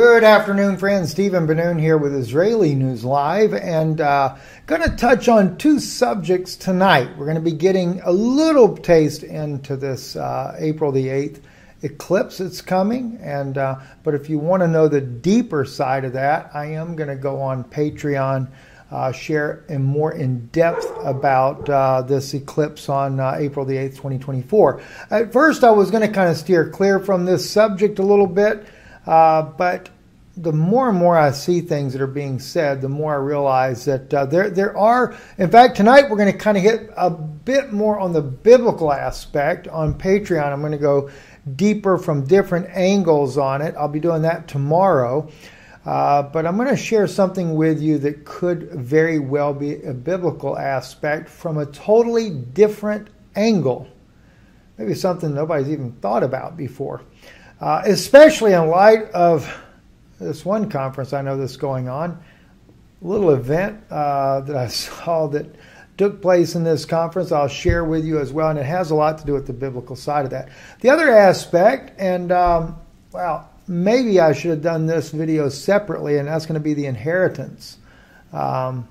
Good afternoon, friends. Stephen Ben-Nun here with Israeli News Live, and uh, going to touch on two subjects tonight. We're going to be getting a little taste into this uh, April the eighth eclipse that's coming, and uh, but if you want to know the deeper side of that, I am going to go on Patreon. Uh, share in more in depth about uh, this eclipse on uh, April the 8th, 2024. At first, I was going to kind of steer clear from this subject a little bit uh, but the more and more I see things that are being said, the more I realize that uh, there there are. In fact, tonight we're going to kind of hit a bit more on the biblical aspect on Patreon. I'm going to go deeper from different angles on it. I'll be doing that tomorrow. Uh, but I'm going to share something with you that could very well be a biblical aspect from a totally different angle. Maybe something nobody's even thought about before uh, especially in light of this one conference I know that's going on, a little event uh, that I saw that took place in this conference. I'll share with you as well, and it has a lot to do with the biblical side of that. The other aspect, and um, well, maybe I should have done this video separately, and that's going to be the inheritance. Um,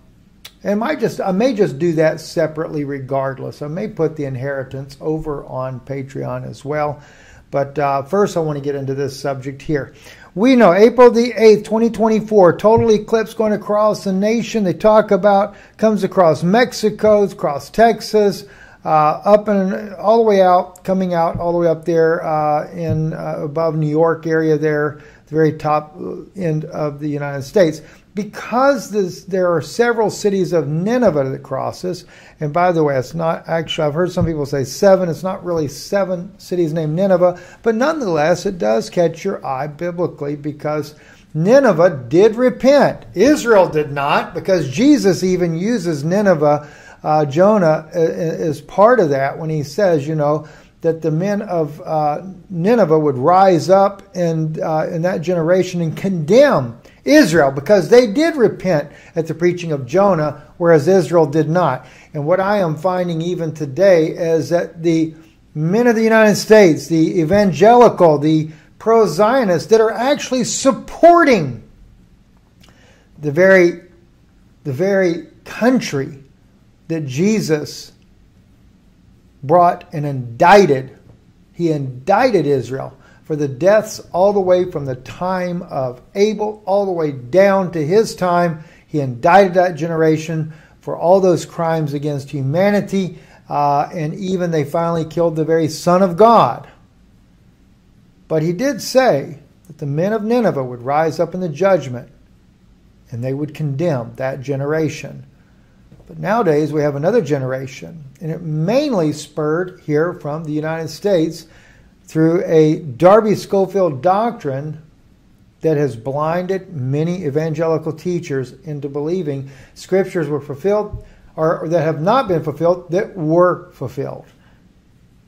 and might just I may just do that separately regardless. I may put the inheritance over on Patreon as well. But uh, first, I want to get into this subject here. We know April the 8th, 2024, total eclipse going across the nation. They talk about comes across Mexico, across Texas, uh, up and all the way out, coming out all the way up there uh, in uh, above New York area there, the very top end of the United States because this, there are several cities of Nineveh that crosses, and by the way, it's not actually, I've heard some people say seven, it's not really seven cities named Nineveh, but nonetheless, it does catch your eye biblically because Nineveh did repent. Israel did not, because Jesus even uses Nineveh, uh, Jonah, as part of that when he says, you know, that the men of uh, Nineveh would rise up and uh, in that generation and condemn Israel because they did repent at the preaching of Jonah, whereas Israel did not. And what I am finding even today is that the men of the United States, the evangelical, the pro Zionists, that are actually supporting the very, the very country that Jesus brought and indicted. He indicted Israel for the deaths all the way from the time of Abel all the way down to his time. He indicted that generation for all those crimes against humanity, uh, and even they finally killed the very Son of God. But he did say that the men of Nineveh would rise up in the judgment and they would condemn that generation. But nowadays we have another generation, and it mainly spurred here from the United States through a Darby Scofield doctrine that has blinded many evangelical teachers into believing scriptures were fulfilled or that have not been fulfilled that were fulfilled.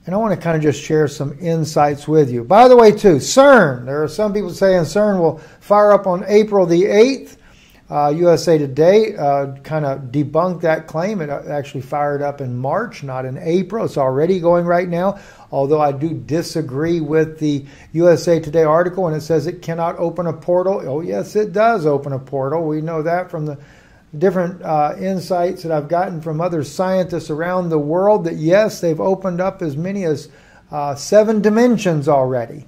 And I want to kind of just share some insights with you. By the way, too, CERN. There are some people saying CERN will fire up on April the 8th. Uh, USA Today uh, kind of debunked that claim. It actually fired up in March, not in April. It's already going right now. Although I do disagree with the USA Today article and it says it cannot open a portal. Oh, yes, it does open a portal. We know that from the different uh, insights that I've gotten from other scientists around the world that yes, they've opened up as many as uh, seven dimensions already.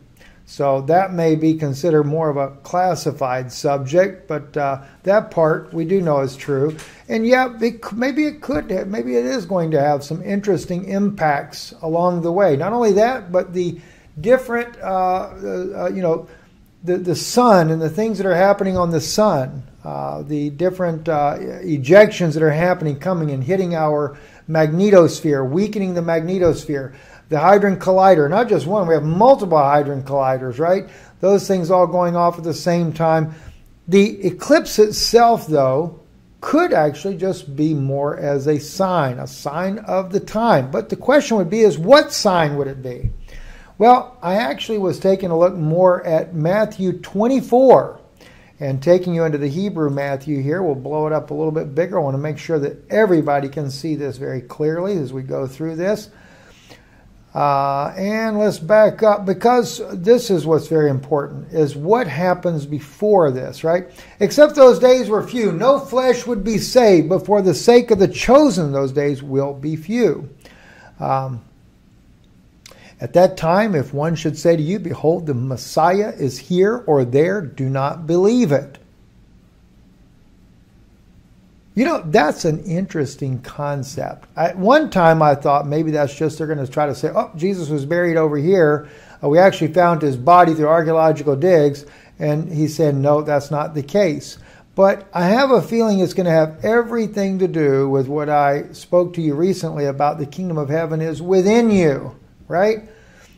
So that may be considered more of a classified subject, but uh, that part we do know is true. And yeah, it, maybe it could, have, maybe it is going to have some interesting impacts along the way. Not only that, but the different, uh, uh, you know, the, the sun and the things that are happening on the sun, uh, the different uh, ejections that are happening, coming and hitting our magnetosphere, weakening the magnetosphere the Hadron Collider, not just one, we have multiple Hadron Colliders, right? Those things all going off at the same time. The eclipse itself, though, could actually just be more as a sign, a sign of the time. But the question would be is what sign would it be? Well, I actually was taking a look more at Matthew 24 and taking you into the Hebrew Matthew here. We'll blow it up a little bit bigger. I want to make sure that everybody can see this very clearly as we go through this. Uh, and let's back up because this is what's very important is what happens before this, right? Except those days were few. No flesh would be saved, but for the sake of the chosen, those days will be few. Um, at that time, if one should say to you, Behold, the Messiah is here or there, do not believe it. You know, that's an interesting concept. At one time, I thought maybe that's just they're going to try to say, oh, Jesus was buried over here. Uh, we actually found his body through archaeological digs. And he said, no, that's not the case. But I have a feeling it's going to have everything to do with what I spoke to you recently about the kingdom of heaven is within you, right?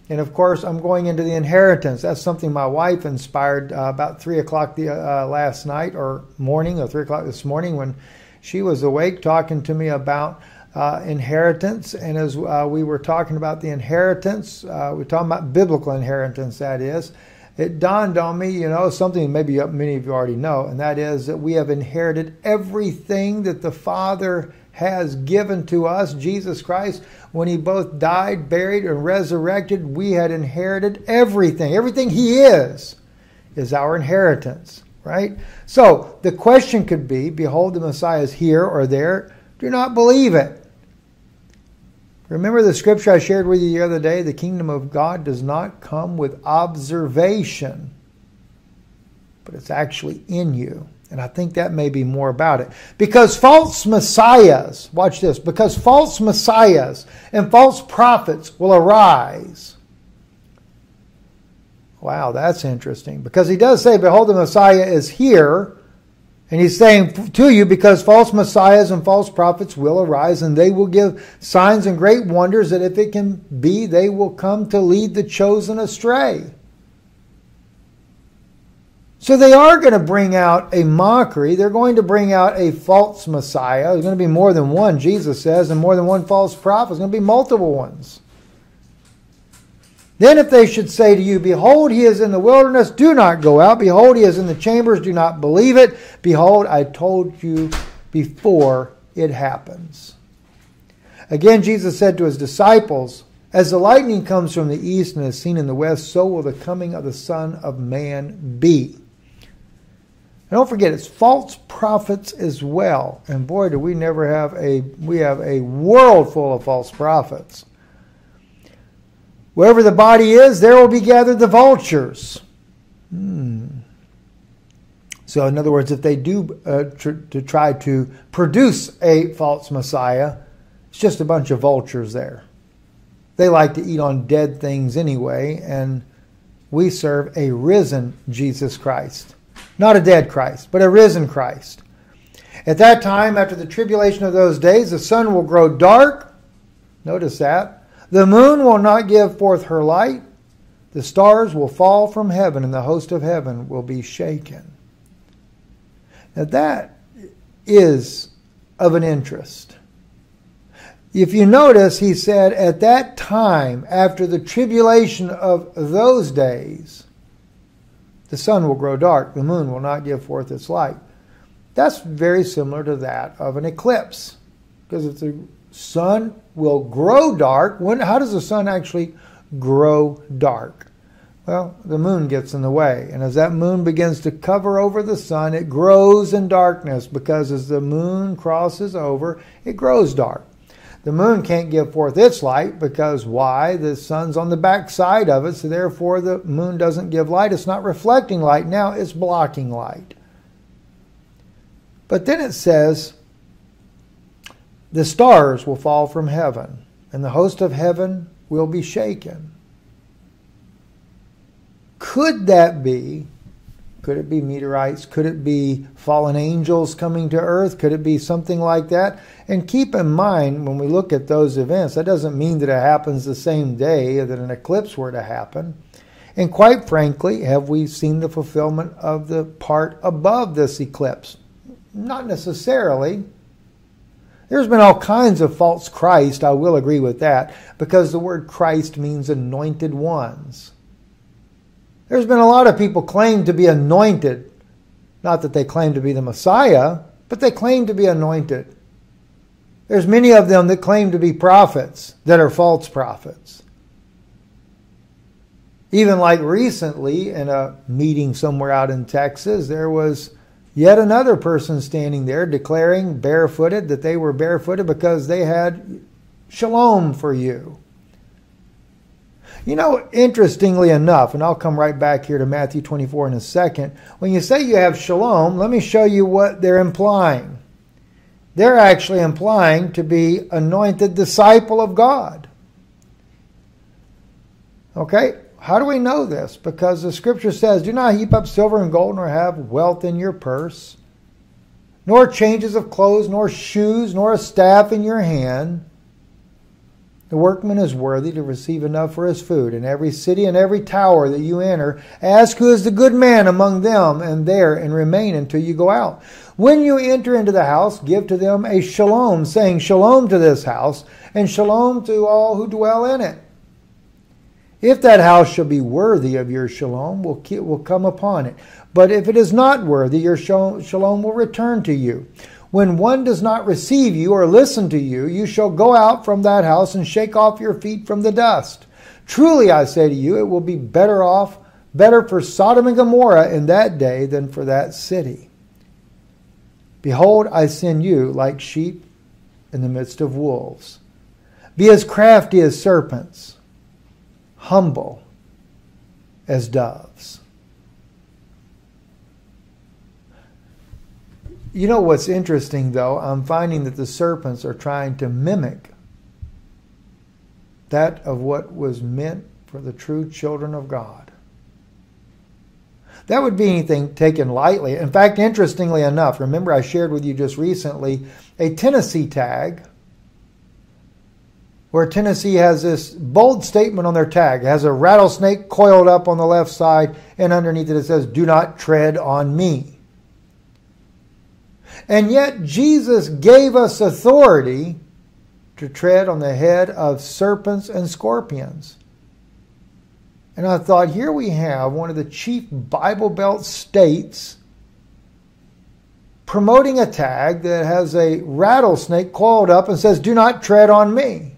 And of course, I'm going into the inheritance. That's something my wife inspired uh, about 3 o'clock the, uh, last night or morning or 3 o'clock this morning when she was awake talking to me about uh, inheritance. And as uh, we were talking about the inheritance, uh, we're talking about biblical inheritance, that is. It dawned on me, you know, something maybe many of you already know, and that is that we have inherited everything that the Father has given to us, Jesus Christ. When He both died, buried, and resurrected, we had inherited everything. Everything He is is our inheritance right? So the question could be Behold, the Messiah is here or there. Do not believe it. Remember the scripture I shared with you the other day? The kingdom of God does not come with observation, but it's actually in you. And I think that may be more about it. Because false messiahs, watch this, because false messiahs and false prophets will arise Wow, that's interesting. Because he does say, Behold, the Messiah is here. And he's saying to you, because false messiahs and false prophets will arise, and they will give signs and great wonders that if it can be, they will come to lead the chosen astray. So they are going to bring out a mockery. They're going to bring out a false Messiah. There's going to be more than one, Jesus says, and more than one false prophet. There's going to be multiple ones. Then if they should say to you, Behold, he is in the wilderness, do not go out. Behold, he is in the chambers, do not believe it. Behold, I told you before it happens. Again, Jesus said to his disciples, As the lightning comes from the east and is seen in the west, so will the coming of the Son of Man be. And don't forget, it's false prophets as well. And boy, do we never have a we have a world full of false prophets. Wherever the body is, there will be gathered the vultures. Hmm. So, in other words, if they do uh, tr- to try to produce a false Messiah, it's just a bunch of vultures there. They like to eat on dead things anyway, and we serve a risen Jesus Christ. Not a dead Christ, but a risen Christ. At that time, after the tribulation of those days, the sun will grow dark. Notice that. The moon will not give forth her light. The stars will fall from heaven, and the host of heaven will be shaken. Now, that is of an interest. If you notice, he said, at that time, after the tribulation of those days, the sun will grow dark, the moon will not give forth its light. That's very similar to that of an eclipse. Because if the sun will grow dark. When, how does the sun actually grow dark? Well, the moon gets in the way. And as that moon begins to cover over the sun, it grows in darkness because as the moon crosses over, it grows dark. The moon can't give forth its light because why? The sun's on the back side of it, so therefore the moon doesn't give light. It's not reflecting light. Now it's blocking light. But then it says, the stars will fall from heaven, and the host of heaven will be shaken. Could that be? Could it be meteorites? Could it be fallen angels coming to earth? Could it be something like that? And keep in mind when we look at those events, that doesn't mean that it happens the same day that an eclipse were to happen. And quite frankly, have we seen the fulfillment of the part above this eclipse? Not necessarily. There's been all kinds of false Christ, I will agree with that, because the word Christ means anointed ones. There's been a lot of people claim to be anointed. Not that they claim to be the Messiah, but they claim to be anointed. There's many of them that claim to be prophets that are false prophets. Even like recently in a meeting somewhere out in Texas, there was yet another person standing there declaring barefooted that they were barefooted because they had shalom for you. You know, interestingly enough, and I'll come right back here to Matthew 24 in a second, when you say you have shalom, let me show you what they're implying. They're actually implying to be anointed disciple of God. Okay? How do we know this? Because the scripture says, Do not heap up silver and gold, nor have wealth in your purse, nor changes of clothes, nor shoes, nor a staff in your hand the workman is worthy to receive enough for his food. In every city and every tower that you enter, ask who is the good man among them, and there and remain until you go out. When you enter into the house, give to them a shalom, saying, Shalom to this house, and shalom to all who dwell in it. If that house shall be worthy of your shalom, will, will come upon it. But if it is not worthy, your shalom will return to you. When one does not receive you or listen to you, you shall go out from that house and shake off your feet from the dust. Truly, I say to you, it will be better off, better for Sodom and Gomorrah in that day than for that city. Behold, I send you like sheep in the midst of wolves. Be as crafty as serpents, humble as doves. You know what's interesting, though? I'm finding that the serpents are trying to mimic that of what was meant for the true children of God. That would be anything taken lightly. In fact, interestingly enough, remember I shared with you just recently a Tennessee tag where Tennessee has this bold statement on their tag. It has a rattlesnake coiled up on the left side, and underneath it it says, Do not tread on me. And yet Jesus gave us authority to tread on the head of serpents and scorpions. And I thought, here we have one of the chief Bible Belt states promoting a tag that has a rattlesnake coiled up and says, Do not tread on me.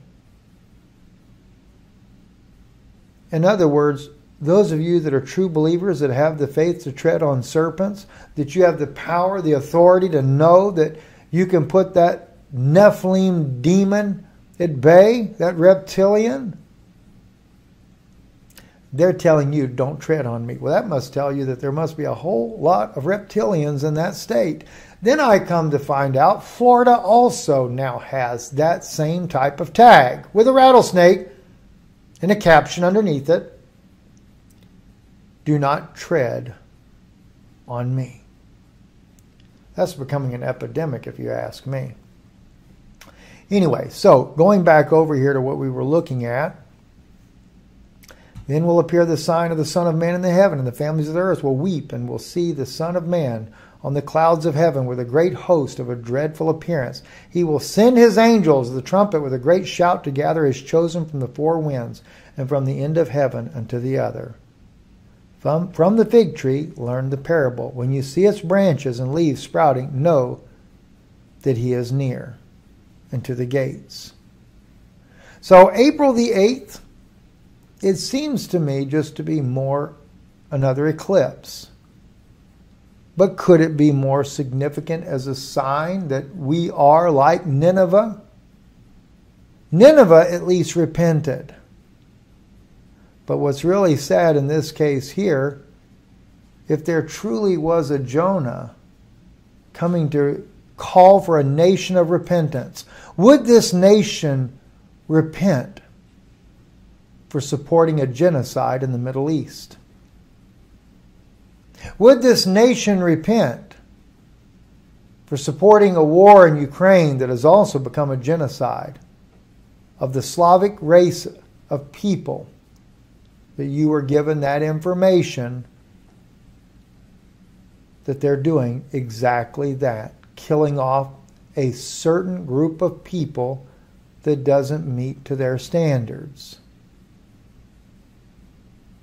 In other words, those of you that are true believers that have the faith to tread on serpents, that you have the power, the authority to know that you can put that Nephilim demon at bay, that reptilian, they're telling you, don't tread on me. Well, that must tell you that there must be a whole lot of reptilians in that state. Then I come to find out Florida also now has that same type of tag with a rattlesnake and a caption underneath it do not tread on me. That's becoming an epidemic, if you ask me. Anyway, so going back over here to what we were looking at, then will appear the sign of the Son of Man in the heaven, and the families of the earth will weep and will see the Son of Man on the clouds of heaven with a great host of a dreadful appearance. He will send his angels, the trumpet, with a great shout to gather his chosen from the four winds and from the end of heaven unto the other. From, from the fig tree, learn the parable. When you see its branches and leaves sprouting, know that he is near and to the gates. So, April the 8th, it seems to me just to be more another eclipse. But could it be more significant as a sign that we are like Nineveh? Nineveh at least repented. But what's really sad in this case here, if there truly was a Jonah coming to call for a nation of repentance, would this nation repent for supporting a genocide in the Middle East? Would this nation repent for supporting a war in Ukraine that has also become a genocide of the Slavic race of people that you were given that information that they're doing exactly that killing off a certain group of people that doesn't meet to their standards.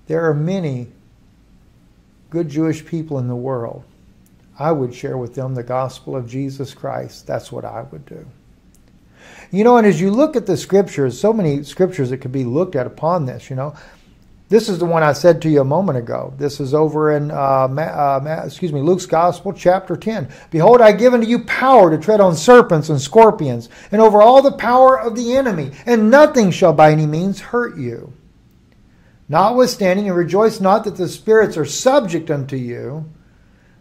There are many good Jewish people in the world. I would share with them the gospel of Jesus Christ. That's what I would do. You know, and as you look at the scriptures, so many scriptures that could be looked at upon this, you know, This is the one I said to you a moment ago. This is over in, uh, uh, excuse me, Luke's Gospel, chapter 10. Behold, I give unto you power to tread on serpents and scorpions, and over all the power of the enemy, and nothing shall by any means hurt you. Notwithstanding, and rejoice not that the spirits are subject unto you,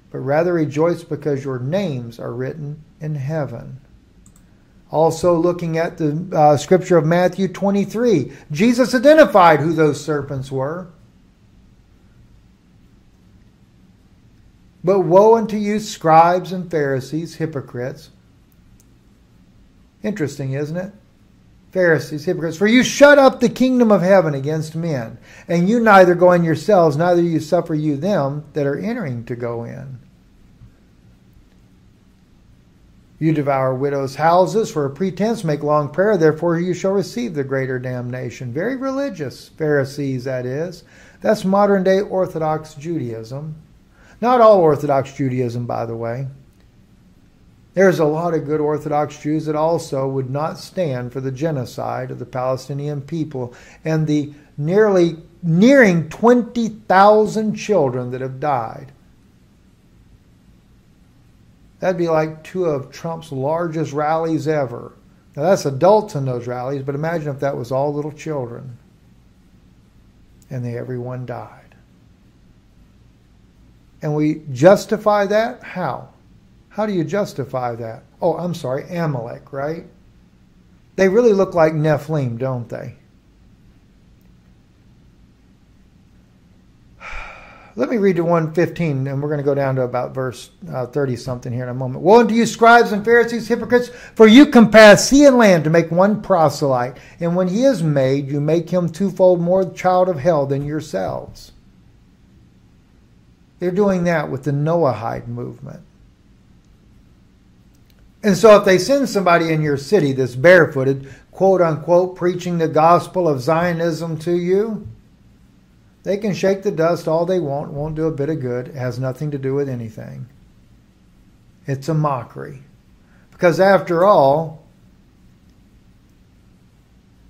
but rather rejoice because your names are written in heaven. Also, looking at the uh, scripture of Matthew 23, Jesus identified who those serpents were. But woe unto you, scribes and Pharisees, hypocrites. Interesting, isn't it? Pharisees, hypocrites, for you shut up the kingdom of heaven against men, and you neither go in yourselves, neither you suffer you them that are entering to go in. You devour widows' houses for a pretense, make long prayer, therefore you shall receive the greater damnation. Very religious, Pharisees, that is. That's modern day Orthodox Judaism. Not all Orthodox Judaism, by the way. There's a lot of good Orthodox Jews that also would not stand for the genocide of the Palestinian people and the nearly nearing 20,000 children that have died That'd be like two of Trump's largest rallies ever. Now, that's adults in those rallies, but imagine if that was all little children and they everyone died. And we justify that? How? How do you justify that? Oh, I'm sorry, Amalek, right? They really look like Nephilim, don't they? let me read to 115, and we're going to go down to about verse 30 uh, something here in a moment. Woe unto you, scribes and Pharisees, hypocrites, for you compass sea and land to make one proselyte, and when he is made, you make him twofold more child of hell than yourselves. They're doing that with the Noahide movement. And so if they send somebody in your city that's barefooted, quote unquote, preaching the gospel of Zionism to you, they can shake the dust all they want, won't do a bit of good, it has nothing to do with anything. It's a mockery. Because after all,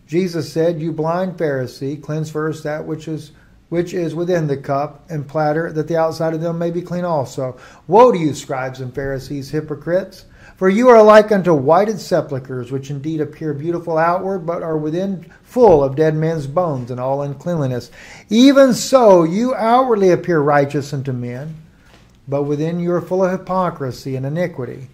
Jesus said, You blind Pharisee, cleanse first that which is which is within the cup and platter, that the outside of them may be clean also. Woe to you, scribes and Pharisees, hypocrites! For you are like unto whited sepulchres, which indeed appear beautiful outward, but are within full of dead men's bones and all uncleanliness. Even so, you outwardly appear righteous unto men, but within you are full of hypocrisy and iniquity.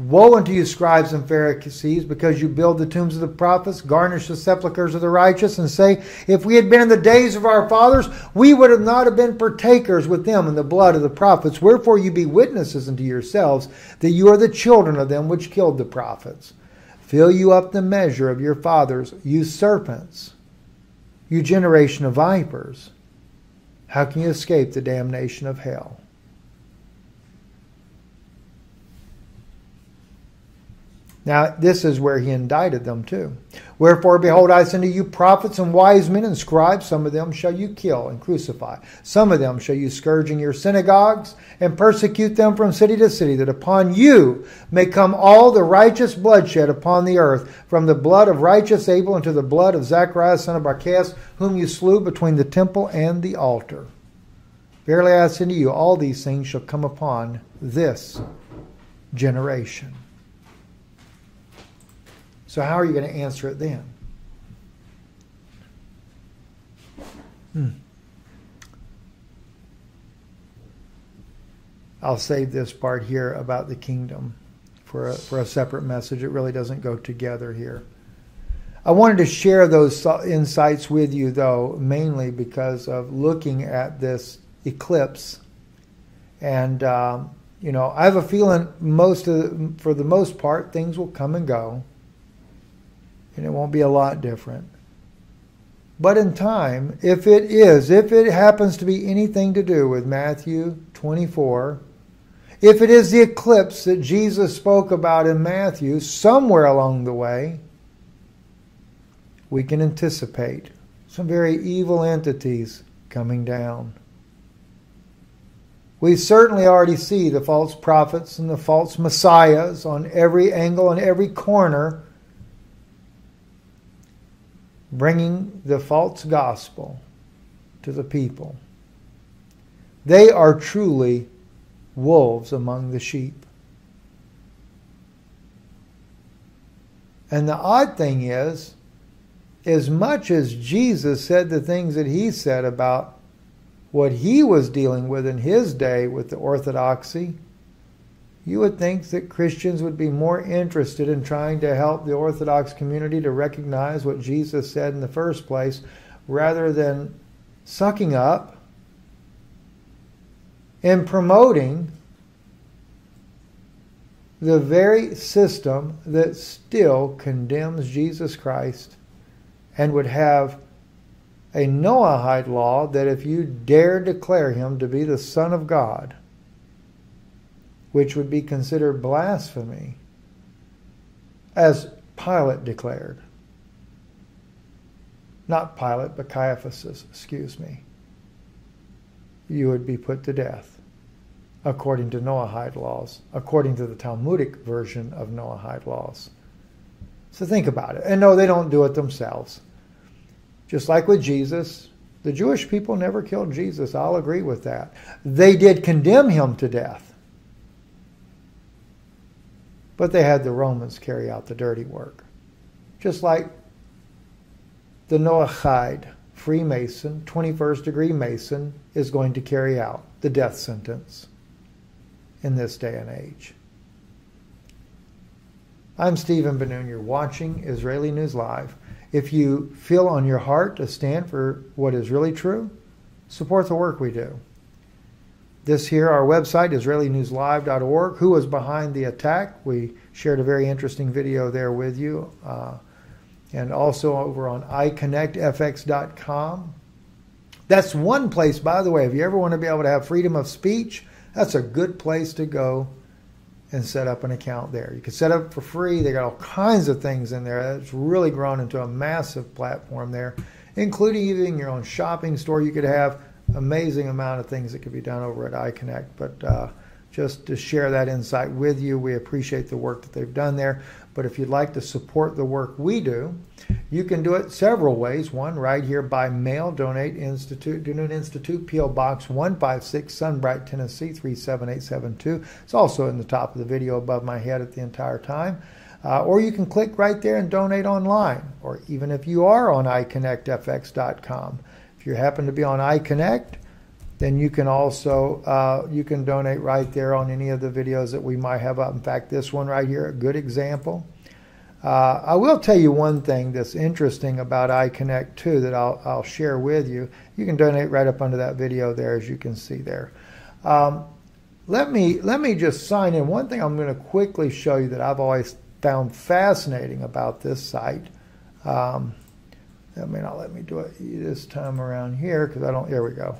Woe unto you, scribes and Pharisees, because you build the tombs of the prophets, garnish the sepulchres of the righteous, and say, If we had been in the days of our fathers, we would have not have been partakers with them in the blood of the prophets. Wherefore you be witnesses unto yourselves that you are the children of them which killed the prophets. Fill you up the measure of your fathers, you serpents, you generation of vipers. How can you escape the damnation of hell? Now, this is where he indicted them too. Wherefore, behold, I send to you prophets and wise men and scribes. Some of them shall you kill and crucify. Some of them shall you scourge in your synagogues and persecute them from city to city, that upon you may come all the righteous bloodshed upon the earth, from the blood of righteous Abel unto the blood of Zacharias son of Barachias, whom you slew between the temple and the altar. Verily I say to you, all these things shall come upon this generation. So, how are you going to answer it then? Hmm. I'll save this part here about the kingdom for a, for a separate message. It really doesn't go together here. I wanted to share those insights with you, though, mainly because of looking at this eclipse. And, um, you know, I have a feeling most of, for the most part, things will come and go and it won't be a lot different. But in time, if it is, if it happens to be anything to do with Matthew 24, if it is the eclipse that Jesus spoke about in Matthew, somewhere along the way, we can anticipate some very evil entities coming down. We certainly already see the false prophets and the false messiahs on every angle and every corner bringing the false gospel. to the people. They are truly wolves among the sheep. And the odd thing is, as much as Jesus said the things that he said about what he was dealing with in his day with the orthodoxy, you would think that Christians would be more interested in trying to help the Orthodox community to recognize what Jesus said in the first place rather than sucking up and promoting the very system that still condemns Jesus Christ and would have a Noahide law that if you dare declare him to be the Son of God, which would be considered blasphemy, as Pilate declared. Not Pilate, but Caiaphas, excuse me. You would be put to death according to Noahide laws, according to the Talmudic version of Noahide laws. So think about it. And no, they don't do it themselves. Just like with Jesus, the Jewish people never killed Jesus. I'll agree with that. They did condemn him to death. But they had the Romans carry out the dirty work. Just like the Noahide Freemason, 21st degree Mason, is going to carry out the death sentence in this day and age. I'm Stephen Ben-Nun. You're watching Israeli News Live. If you feel on your heart to stand for what is really true, support the work we do. This here, our website, IsraeliNewsLive.org. Who was behind the attack? We shared a very interesting video there with you. Uh, and also over on iConnectFX.com. That's one place, by the way, if you ever want to be able to have freedom of speech, that's a good place to go and set up an account there. You can set up for free. They got all kinds of things in there. It's really grown into a massive platform there, including even your own shopping store. You could have amazing amount of things that could be done over at iConnect. But uh, just to share that insight with you, we appreciate the work that they've done there. But if you'd like to support the work we do, you can do it several ways. One, right here by mail, donate Institute, Ben-Nun Institute, P.O. Box 156, Sunbright, Tennessee 37872. It's also in the top of the video above my head at the entire time. Uh, or you can click right there and donate online, or even if you are on iConnectFX.com. If you happen to be on iConnect, then you can also uh, you can donate right there on any of the videos that we might have up. In fact, this one right here, a good example. Uh, I will tell you one thing that's interesting about iConnect too that I'll, I'll share with you. You can donate right up under that video there, as you can see there. Um, let me let me just sign in. One thing I'm going to quickly show you that I've always found fascinating about this site. Um, that may not let me do it this time around here because I don't. Here we go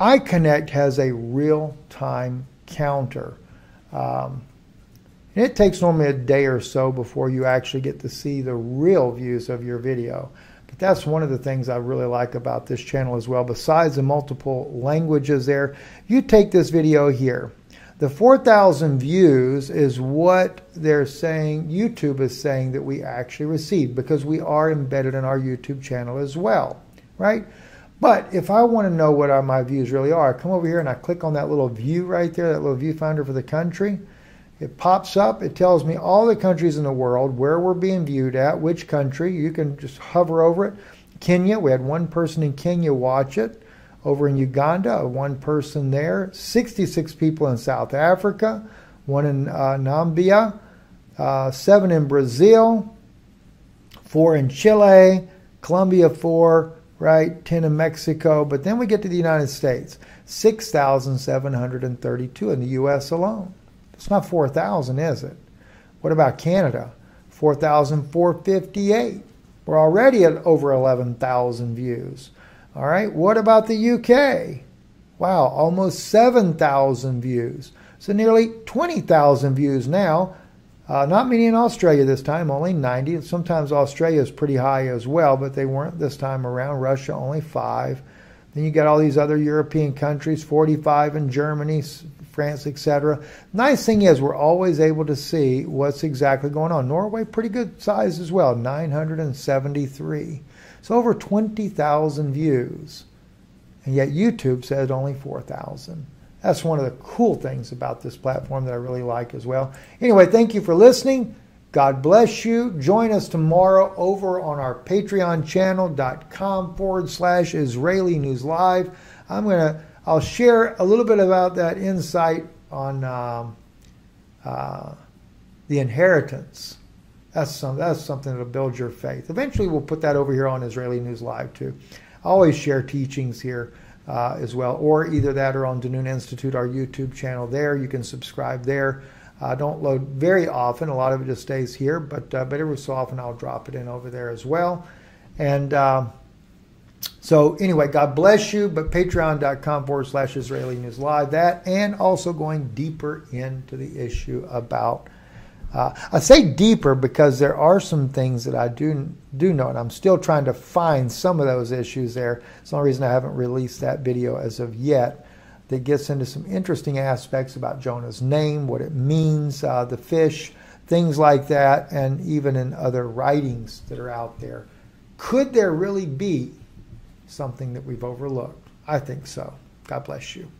iConnect has a real-time counter. Um, and it takes normally a day or so before you actually get to see the real views of your video. But that's one of the things I really like about this channel as well. Besides the multiple languages there, you take this video here. The 4,000 views is what they're saying, YouTube is saying that we actually received because we are embedded in our YouTube channel as well, right? But if I want to know what my views really are, I come over here and I click on that little view right there, that little viewfinder for the country. It pops up. It tells me all the countries in the world, where we're being viewed at, which country. You can just hover over it. Kenya, we had one person in Kenya watch it. Over in Uganda, one person there. 66 people in South Africa, one in uh, Namibia, uh, seven in Brazil, four in Chile, Colombia, four right? 10 in Mexico. But then we get to the United States 6,732 in the U.S. alone. It's not 4,000, is it? What about Canada? 4,458. We're already at over 11,000 views. All right, what about the UK? Wow, almost 7,000 views. So nearly 20,000 views now. Uh, not many in Australia this time, only 90. Sometimes Australia is pretty high as well, but they weren't this time around. Russia, only five. Then you got all these other European countries, 45 in Germany, France, etc. Nice thing is we're always able to see what's exactly going on. Norway, pretty good size as well, 973. So over 20,000 views. And yet YouTube says only 4,000. That's one of the cool things about this platform that I really like as well. Anyway, thank you for listening. God bless you. Join us tomorrow over on our Patreon channel.com forward slash Israeli News Live. I'm going to, I'll share a little bit about that insight on um, uh, the inheritance. That's, some, that's something that'll build your faith. Eventually, we'll put that over here on Israeli News Live too. I always share teachings here uh, as well, or either that or on Ben-Nun Institute, our YouTube channel there. You can subscribe there. I uh, don't load very often. A lot of it just stays here, but uh, but every so often I'll drop it in over there as well. And uh, so anyway, God bless you. But patreon.com forward slash Israeli News Live, that and also going deeper into the issue about. Uh, I say deeper because there are some things that I do do know, and I'm still trying to find some of those issues there. It's the only reason I haven't released that video as of yet that gets into some interesting aspects about Jonah's name, what it means, uh, the fish, things like that, and even in other writings that are out there. Could there really be something that we've overlooked? I think so. God bless you.